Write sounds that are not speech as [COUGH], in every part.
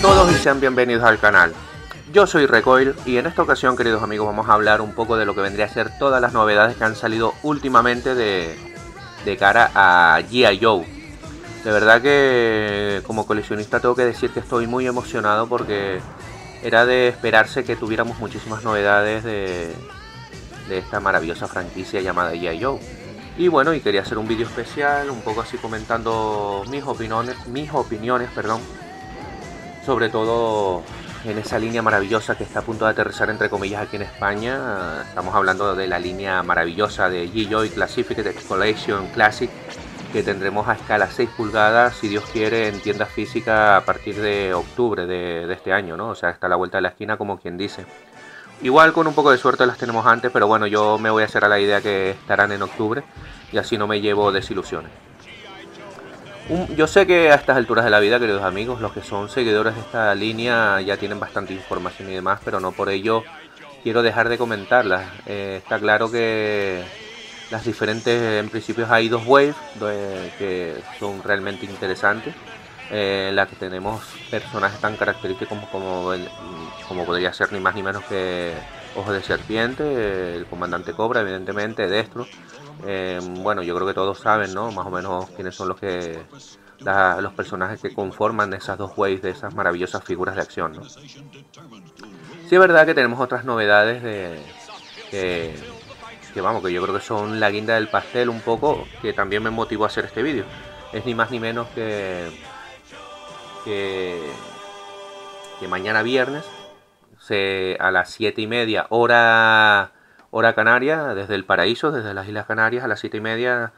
todos y sean bienvenidos al canal. Yo soy Recoil y en esta ocasión, queridos amigos, vamos a hablar un poco de lo que vendría a ser todas las novedades que han salido últimamente de, de cara a G.I. Joe. De verdad que como coleccionista tengo que decir que estoy muy emocionado porque era de esperarse que tuviéramos muchísimas novedades de, de esta maravillosa franquicia llamada G.I. Joe. Y bueno, y quería hacer un vídeo especial, un poco así comentando mis opiniones, mis opiniones, perdón, sobre todo en esa línea maravillosa que está a punto de aterrizar entre comillas aquí en España. Estamos hablando de la línea maravillosa de G-Joy Classified Collection Classic que tendremos a escala 6 pulgadas, si Dios quiere, en tiendas físicas a partir de octubre de, este año, ¿no? O sea, está la vuelta de la esquina como quien dice. Igual con un poco de suerte las tenemos antes, pero bueno, yo me voy a hacer a la idea que estarán en octubre y así no me llevo desilusiones yo sé que a estas alturas de la vida, queridos amigos, los que son seguidores de esta línea ya tienen bastante información y demás, pero no por ello quiero dejar de comentarlas. Eh, está claro que las diferentes, en principio hay dos waves que son realmente interesantes, eh, en las que tenemos personajes tan característicos como, como, podría ser ni más ni menos que Ojos de Serpiente, el Comandante Cobra, evidentemente, Destro. Eh, bueno, yo creo que todos saben, ¿no? Más o menos quiénes son los que los personajes que conforman esas dos waves de esas maravillosas figuras de acción, ¿no? Sí es verdad que tenemos otras novedades de que, vamos, que yo creo que son la guinda del pastel un poco, que también me motivó a hacer este vídeo. Es ni más ni menos que que, que mañana viernes a las 7 y media hora hora canaria, desde el paraíso, desde las Islas Canarias, a las 7 y media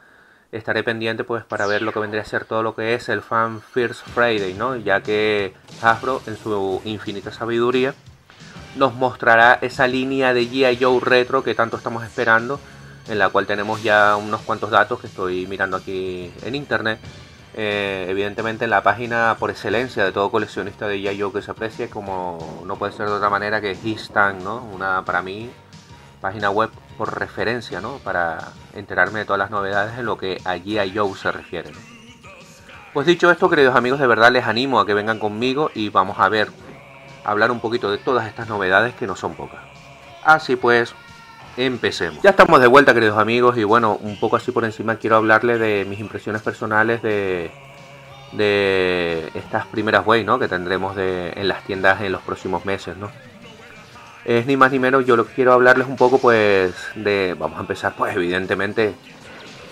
estaré pendiente pues para ver lo que vendría a ser todo lo que es el Fan First Friday, ¿no? Ya que Hasbro en su infinita sabiduría nos mostrará esa línea de G.I. Joe retro que tanto estamos esperando, en la cual tenemos ya unos cuantos datos que estoy mirando aquí en internet. Eh, evidentemente en la página por excelencia de todo coleccionista de G.I. Que se aprecie, como no puede ser de otra manera que Histan, ¿no? Una para mí página web por referencia, ¿no? Para enterarme de todas las novedades en lo que a Joe se refiere. Pues dicho esto, queridos amigos, de verdad les animo a que vengan conmigo y vamos a ver, hablar un poquito de todas estas novedades que no son pocas. Así pues, empecemos. Ya estamos de vuelta, queridos amigos, y bueno, un poco así por encima quiero hablarles de mis impresiones personales de, de estas primeras way, ¿no? Que tendremos de, en las tiendas en los próximos meses, ¿no? Es ni más ni menos, yo lo quiero hablarles un poco pues de, vamos a empezar pues evidentemente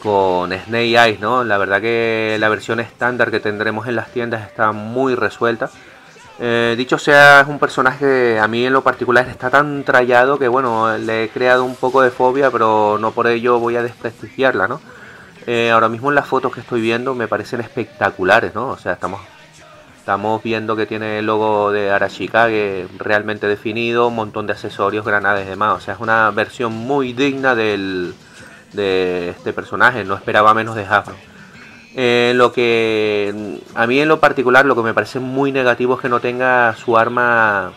con Snake Eyes, ¿no? La verdad que la versión estándar que tendremos en las tiendas está muy resuelta. Eh, dicho sea, es un personaje que a mí en lo particular está tan trallado que bueno, le he creado un poco de fobia, pero no por ello voy a desprestigiarla, ¿no? Eh, ahora mismo en las fotos que estoy viendo me parecen espectaculares, ¿no? O sea, estamos Estamos viendo que tiene el logo de Arashikage realmente definido, un montón de accesorios, granadas y demás. O sea, es una versión muy digna del, de este personaje. No esperaba menos de Afro. Eh, lo que a mí en lo particular lo que me parece muy negativo es que no tenga su arma,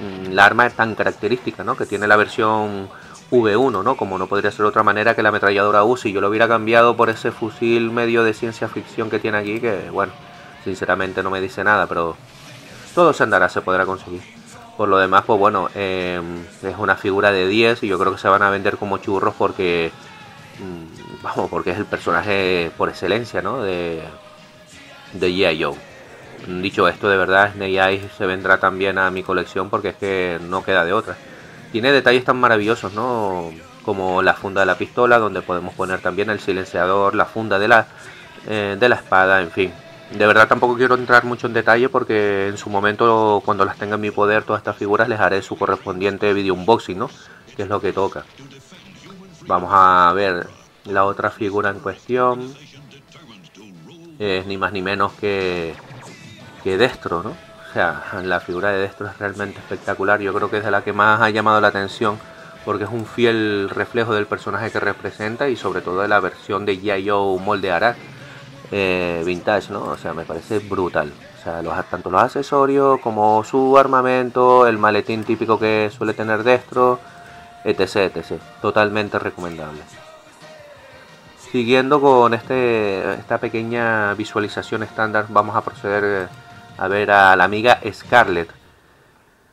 mm, la arma tan característica, ¿no? Que tiene la versión V1, ¿no? Como no podría ser otra manera que la ametralladora UCI. Yo lo hubiera cambiado por ese fusil medio de ciencia ficción que tiene aquí, que bueno sinceramente no me dice nada, pero todo se andará, se podrá conseguir. Por lo demás, pues bueno, em, es una figura de 10 y yo creo que se van a vender como churros porque, mm, vamos, porque es el personaje por excelencia, ¿no? De, de G.I. Joe. Dicho esto, de verdad, Snake se vendrá también a mi colección porque es que no queda de otra. Tiene detalles tan maravillosos, ¿no? Como la funda de la pistola, donde podemos poner también el silenciador, la funda de la, eh, de la espada, en fin. De verdad tampoco quiero entrar mucho en detalle porque en su momento cuando las tenga en mi poder todas estas figuras les haré su correspondiente video unboxing, ¿no? Que es lo que toca. Vamos a ver la otra figura en cuestión. Es ni más ni menos que, que Destro, ¿no? O sea, la figura de Destro es realmente espectacular. Yo creo que es de la que más ha llamado la atención porque es un fiel reflejo del personaje que representa y sobre todo de la versión de Yayo Molde Arad eh, vintage, ¿no? O sea, me parece brutal. O sea, tanto los accesorios como su armamento, el maletín típico que suele tener Destro, etc, etc. Totalmente recomendable. Siguiendo con este, esta pequeña visualización estándar, vamos a proceder a ver a la amiga Scarlett.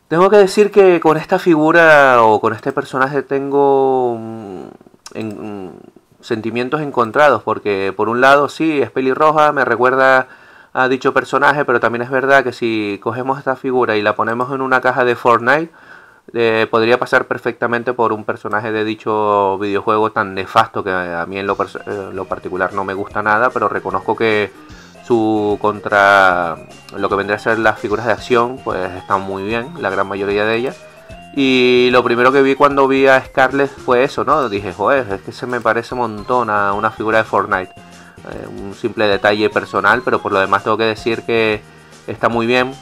Tengo que decir que con esta figura o con este personaje tengo mm, sentimientos encontrados, porque por un lado sí, es pelirroja, me recuerda a dicho personaje, pero también es verdad que si cogemos esta figura y la ponemos en una caja de Fortnite, eh, podría pasar perfectamente por un personaje de dicho videojuego tan nefasto que a mí en lo, eh, lo particular no me gusta nada, pero reconozco que su contra lo que vendría a ser las figuras de acción, pues están muy bien, la gran mayoría de ellas. Y lo primero que vi cuando vi a Scarlett fue eso, ¿no? Dije, joder, es que se me parece un montón a una figura de Fortnite. Eh, un simple detalle personal, pero por lo demás tengo que decir que está muy bien.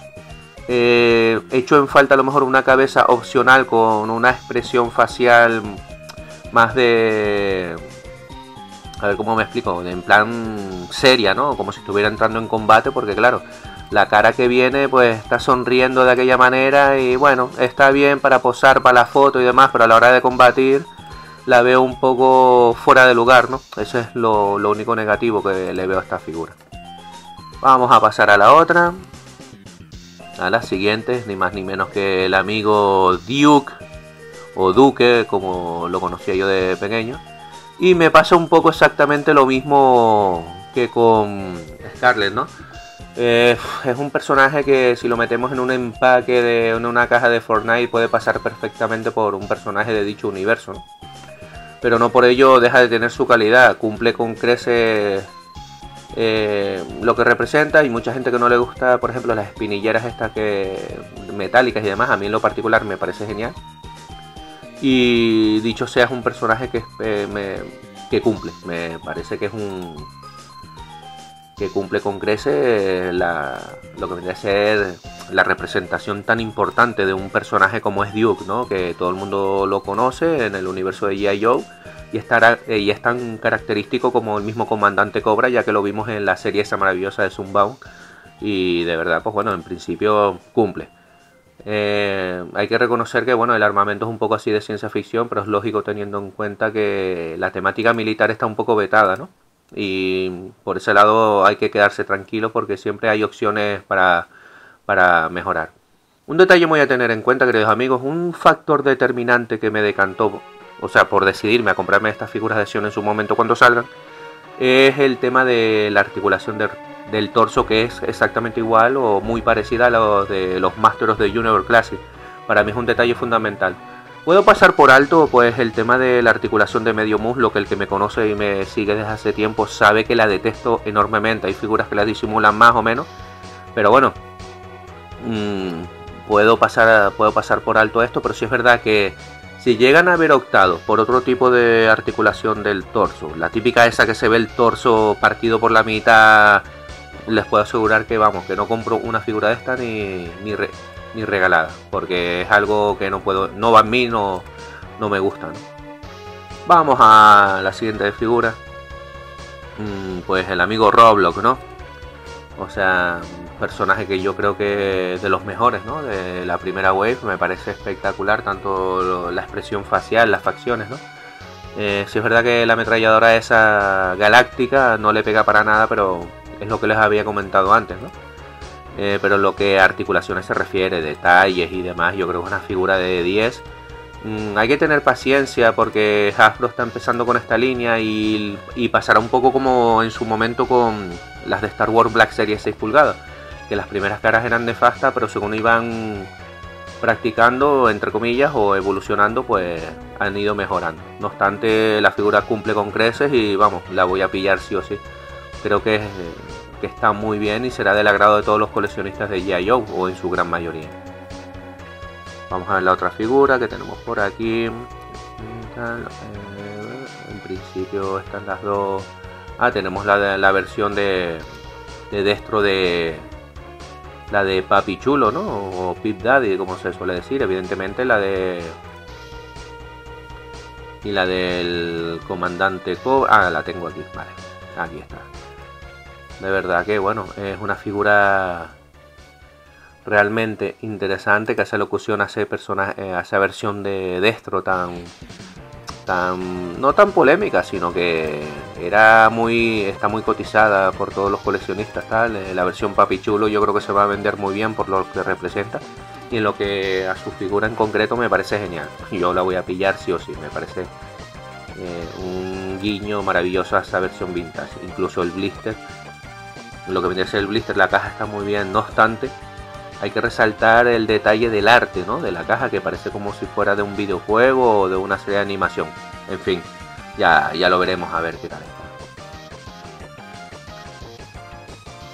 Eh, hecho en falta a lo mejor una cabeza opcional con una expresión facial más de... A ver cómo me explico, en plan seria, ¿no? Como si estuviera entrando en combate, porque claro, la cara que viene pues está sonriendo de aquella manera y bueno, está bien para posar para la foto y demás, pero a la hora de combatir la veo un poco fuera de lugar, ¿no? Eso es lo, único negativo que le veo a esta figura. Vamos a pasar a la otra. A la siguiente, ni más ni menos que el amigo Duke, o Duque, como lo conocía yo de pequeño. Y me pasa un poco exactamente lo mismo que con Scarlett, ¿no? Eh, es un personaje que si lo metemos en un empaque de una caja de Fortnite puede pasar perfectamente por un personaje de dicho universo. pero no por ello deja de tener su calidad, cumple con crece eh, lo que representa y mucha gente que no le gusta, por ejemplo, las espinilleras estas que metálicas y demás, a mí en lo particular me parece genial. Y dicho sea, es un personaje que, eh, que cumple, me parece que es un, que cumple con crece lo que vendría a ser la representación tan importante de un personaje como es Duke, ¿no? que todo el mundo lo conoce en el universo de G.I. Joe y, estará, eh, y es tan característico como el mismo comandante Cobra, ya que lo vimos en la serie esa maravillosa de Zumbaum y de verdad, pues bueno, en principio cumple. Eh, hay que reconocer que bueno, el armamento es un poco así de ciencia ficción, pero es lógico teniendo en cuenta que la temática militar está un poco vetada, ¿no? Y por ese lado hay que quedarse tranquilo porque siempre hay opciones para, para mejorar. Un detalle muy a tener en cuenta, queridos amigos, un factor determinante que me decantó, o sea, por decidirme a comprarme estas figuras de acción en su momento cuando salgan, es el tema de la articulación del torso que es exactamente igual o muy parecida a lo de los Masters de Junior Classic. Para mí es un detalle fundamental. Puedo pasar por alto pues el tema de la articulación de medio muslo, que el que me conoce y me sigue desde hace tiempo sabe que la detesto enormemente. Hay figuras que la disimulan más o menos, pero bueno, mm, puedo, pasar, puedo pasar por alto esto, pero sí es verdad que si llegan a haber optado por otro tipo de articulación del torso, la típica esa que se ve el torso partido por la mitad, les puedo asegurar que vamos, que no compro una figura de esta ni, ni, ni regalada, porque es algo que no puedo, no va en mí, no, no me gusta. Vamos a la siguiente figura. Mm, pues el amigo Roblox, ¿no? O sea, personaje que yo creo que de los mejores, ¿no? De la primera wave, me parece espectacular, tanto la expresión facial, las facciones, ¿no? Eh, si es verdad que la ametralladora esa galáctica no le pega para nada, pero es lo que les había comentado antes, ¿no? Eh, pero lo que articulaciones se refiere, detalles y demás, yo creo que es una figura de 10. Mm, hay que tener paciencia porque Hasbro está empezando con esta línea y, pasará un poco como en su momento con las de Star Wars Black Series 6 pulgadas, que las primeras caras eran nefastas, pero según iban practicando, entre comillas, o evolucionando, pues han ido mejorando. No obstante, la figura cumple con creces y vamos, la voy a pillar sí o sí. Creo que es que está muy bien y será del agrado de todos los coleccionistas de G.I. o en su gran mayoría. Vamos a ver la otra figura que tenemos por aquí. En principio están las dos. Ah, tenemos la, la versión de, de Destro de la de Papi Chulo, ¿no? O Pip Daddy, como se suele decir. Evidentemente la de y la del comandante Cobra. Ah, la tengo aquí, vale. Aquí está de verdad que bueno, es una figura realmente interesante que hace locución a ese personaje, a esa versión de Destro tan, tan no tan polémica, sino que era muy está muy cotizada por todos los coleccionistas tal. Eh, la versión Papichulo yo creo que se va a vender muy bien por lo que representa y en lo que a su figura en concreto me parece genial. Yo la voy a pillar sí o sí, me parece eh, un guiño maravilloso a esa versión vintage. Incluso el blister, lo que vendría a ser el blister, la caja está muy bien, no obstante hay que resaltar el detalle del arte, ¿no? De la caja que parece como si fuera de un videojuego o de una serie de animación. En fin, ya, ya lo veremos a ver qué tal.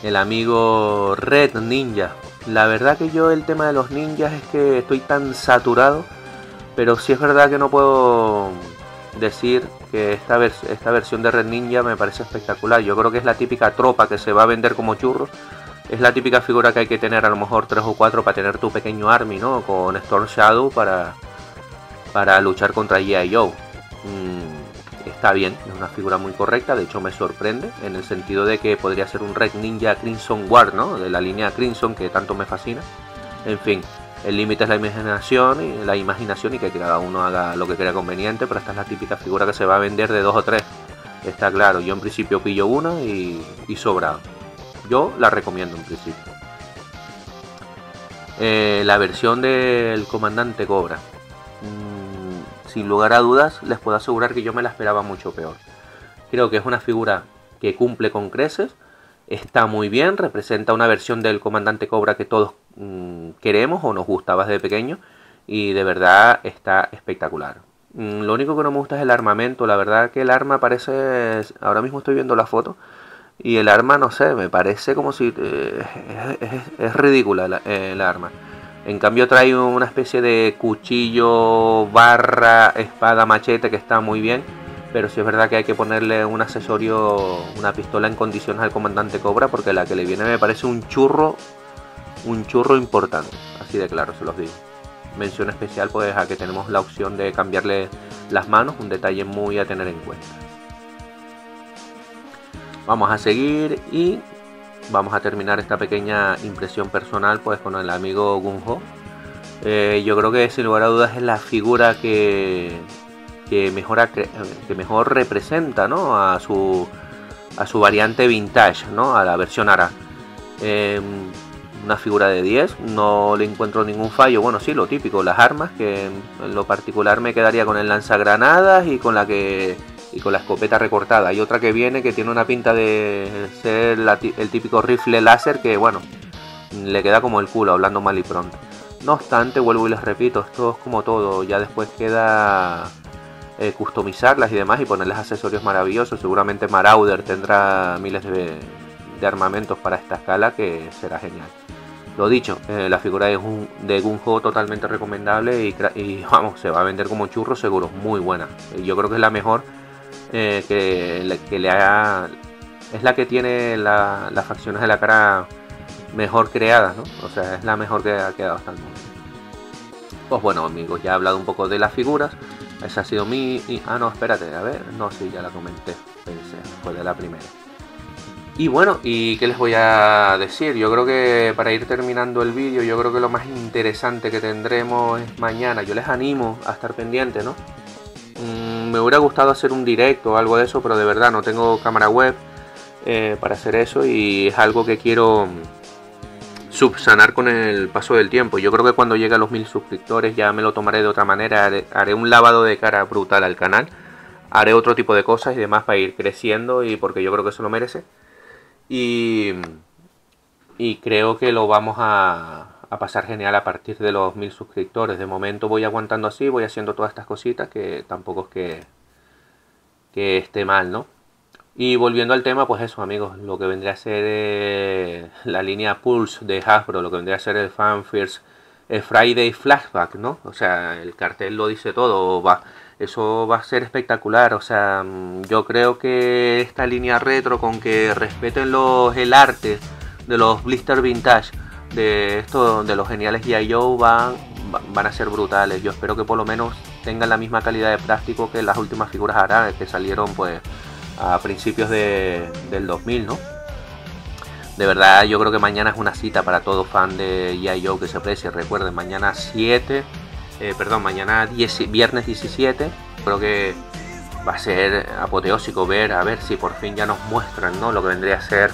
El amigo Red Ninja. La verdad que yo el tema de los ninjas es que estoy tan saturado, pero sí es verdad que no puedo decir que esta, esta versión de Red Ninja me parece espectacular. Yo creo que es la típica tropa que se va a vender como churros es la típica figura que hay que tener a lo mejor 3 o 4 para tener tu pequeño army, ¿no? Con Storm Shadow para, para luchar contra G.I. Joe. Mm, está bien, es una figura muy correcta, de hecho me sorprende en el sentido de que podría ser un Red Ninja Crimson Guard, ¿no? De la línea Crimson que tanto me fascina. En fin, el límite es la imaginación y la imaginación y que cada uno haga lo que crea conveniente, pero esta es la típica figura que se va a vender de 2 o 3. Está claro, yo en principio pillo una y, sobrado. Yo la recomiendo en principio. Eh, la versión del comandante Cobra. Mm, sin lugar a dudas, les puedo asegurar que yo me la esperaba mucho peor. Creo que es una figura que cumple con creces. Está muy bien, representa una versión del comandante Cobra que todos mm, queremos o nos gustaba desde pequeño. Y de verdad está espectacular. Mm, lo único que no me gusta es el armamento. La verdad que el arma parece... Ahora mismo estoy viendo la foto y el arma, no sé, me parece como si... Eh, es, ridícula el, arma. En cambio trae una especie de cuchillo, barra, espada, machete que está muy bien. Pero sí es verdad que hay que ponerle un accesorio, una pistola en condiciones al comandante Cobra. Porque la que le viene me parece un churro, un churro importante. Así de claro, se los digo. Mención especial pues a que tenemos la opción de cambiarle las manos. Un detalle muy a tener en cuenta. Vamos a seguir y vamos a terminar esta pequeña impresión personal pues con el amigo Gunho. Eh, yo creo que sin lugar a dudas es la figura que, que, mejor, que mejor representa ¿no? a, su, a su variante vintage, ¿no? a la versión ARA. Em, una figura de 10, no le encuentro ningún fallo. Bueno, sí, lo típico, las armas, que en lo particular me quedaría con el lanzagranadas y con la que y con la escopeta recortada. Hay otra que viene que tiene una pinta de ser el típico rifle láser que, bueno, le queda como el culo, hablando mal y pronto. No obstante, vuelvo y les repito, esto es como todo, ya después queda eh, customizarlas y demás y ponerles accesorios maravillosos. Seguramente Marauder tendrá miles de, armamentos para esta escala que será genial. Lo dicho, eh, la figura de, un, de Gunho totalmente recomendable y, y, [LAUGHS] vamos, se va a vender como churro seguro, muy buena. Yo creo que es la mejor eh, que, le haga. Es la que tiene las facciones de la cara mejor creadas, ¿no? O sea, es la mejor que ha quedado hasta el momento. Pues bueno, amigos, ya he hablado un poco de las figuras. Esa ha sido mi. ah, no, espérate, a ver. No, sí, ya la comenté. Pensé, fue de la primera. Y bueno, ¿y qué les voy a decir? Yo creo que para ir terminando el vídeo, yo creo que lo más interesante que tendremos es mañana. Yo les animo a estar pendientes, ¿no? Mm, me hubiera gustado hacer un directo o algo de eso, pero de verdad no tengo cámara web eh, para hacer eso y es algo que quiero subsanar con el paso del tiempo. Yo creo que cuando llegue a los mil suscriptores ya me lo tomaré de otra manera, haré, un lavado de cara brutal al canal, haré otro tipo de cosas y demás para ir creciendo y porque yo creo que eso lo merece. Y, y creo que lo vamos a, a pasar genial a partir de los mil suscriptores. De momento voy aguantando así, voy haciendo todas estas cositas que tampoco es que, que esté mal, ¿no? Y volviendo al tema, pues eso, amigos, lo que vendría a ser eh, la línea Pulse de Hasbro, lo que vendría a ser el Fan First Friday Flashback, ¿no? O sea, el cartel lo dice todo, va, eso va a ser espectacular, o sea, mm, yo creo que esta línea retro con que respeten los, el arte de los blister vintage, de esto de los geniales G.I. Joe van, van a ser brutales. Yo espero que por lo menos tengan la misma calidad de plástico que las últimas figuras Ara que salieron pues a principios de, del 2000, ¿no? De verdad, yo creo que mañana es una cita para todo fan de G.I. Joe que se aprecie. Recuerden, mañana 7, eh, perdón, mañana 10, viernes 17 creo que va a ser apoteósico ver, a ver si por fin ya nos muestran, ¿no? Lo que vendría a ser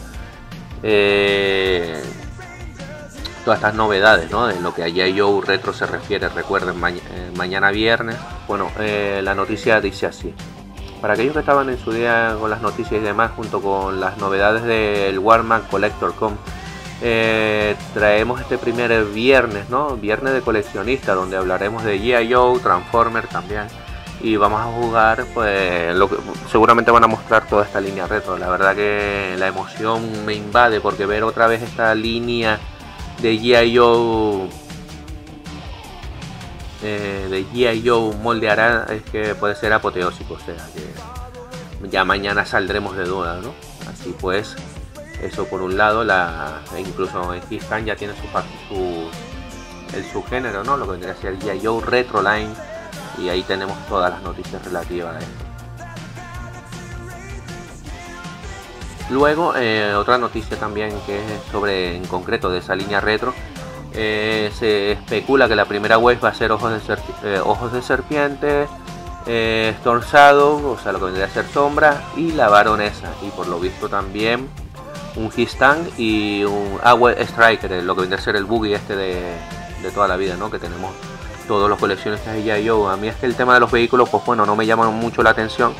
eh, todas estas novedades, ¿no? En lo que a Yo Retro se refiere. Recuerden, eh, mañana viernes. Bueno, eh, la noticia dice así. Para aquellos que estaban en su día con las noticias y demás, junto con las novedades del Warman Collector Com, traemos este primer viernes, ¿no? Viernes de coleccionista, donde hablaremos de G.I. Transformer también y vamos a jugar pues seguramente van a mostrar toda esta línea retro la verdad que la emoción me invade porque ver otra vez esta línea de G.I. eh, de G.I. Joe moldeará es que puede ser apoteósico o sea que ya mañana saldremos de duda ¿no? así pues eso por un lado la incluso en ya tiene su, su el subgénero no lo que vendría a ser G.I. Joe Retro Line y ahí tenemos todas las noticias relativas a esto. Luego, eh, otra noticia también que es sobre, en concreto, de esa línea retro, eh, se especula que la primera wave va a ser ojos de, eh, ojos de serpiente, Storm Shadow, o sea, lo que vendría a ser sombra, y la baronesa, y por lo visto también un Histang y un Agua Striker, lo que vendría a ser el buggy este de, de toda la vida, ¿no? Que tenemos todos los coleccionistas de yo. A mí es que el tema de los vehículos, pues bueno, no me llama mucho la atención.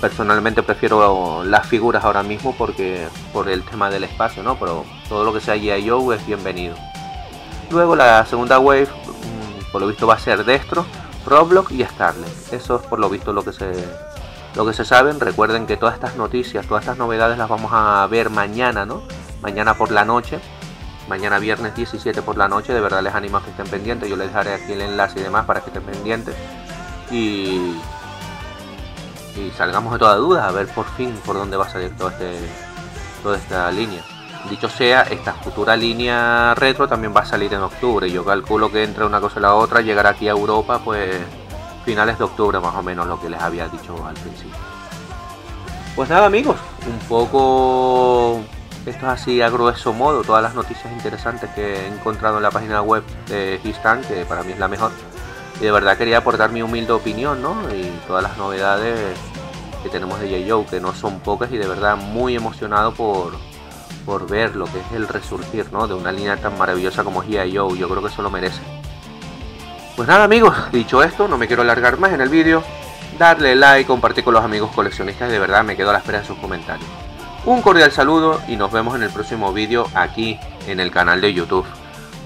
Personalmente prefiero las figuras ahora mismo porque por el tema del espacio, ¿no? Pero todo lo que sea G.I. es bienvenido. Luego la segunda wave, mm, por lo visto va a ser Destro, Roblox y Starlet. Eso es por lo visto lo que se lo que se saben. Recuerden que todas estas noticias, todas estas novedades las vamos a ver mañana, ¿no? Mañana por la noche mañana viernes 17 por la noche. De verdad les animo a que estén pendientes. Yo les dejaré aquí el enlace y demás para que estén pendientes. Y, y salgamos de toda duda a ver por fin por dónde va a salir todo este, toda esta línea. Dicho sea, esta futura línea retro también va a salir en octubre. Yo calculo que entre una cosa y la otra llegará aquí a Europa pues finales de octubre más o menos lo que les había dicho al principio. Pues nada amigos, un poco esto es así a grueso modo, todas las noticias interesantes que he encontrado en la página web de Histan, que para mí es la mejor. Y de verdad quería aportar mi humilde opinión, ¿no? Y todas las novedades que tenemos de J. que no son pocas y de verdad muy emocionado por, por ver lo que es el resurgir, ¿no? De una línea tan maravillosa como G.I. Yo creo que eso lo merece. Pues nada amigos, dicho esto, no me quiero alargar más en el vídeo. Darle like, compartir con los amigos coleccionistas y de verdad me quedo a la espera de sus comentarios. Un cordial saludo y nos vemos en el próximo vídeo aquí en el canal de YouTube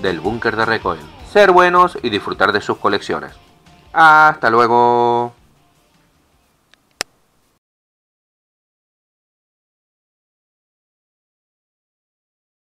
del Búnker de Recoil. Ser buenos y disfrutar de sus colecciones. Hasta luego.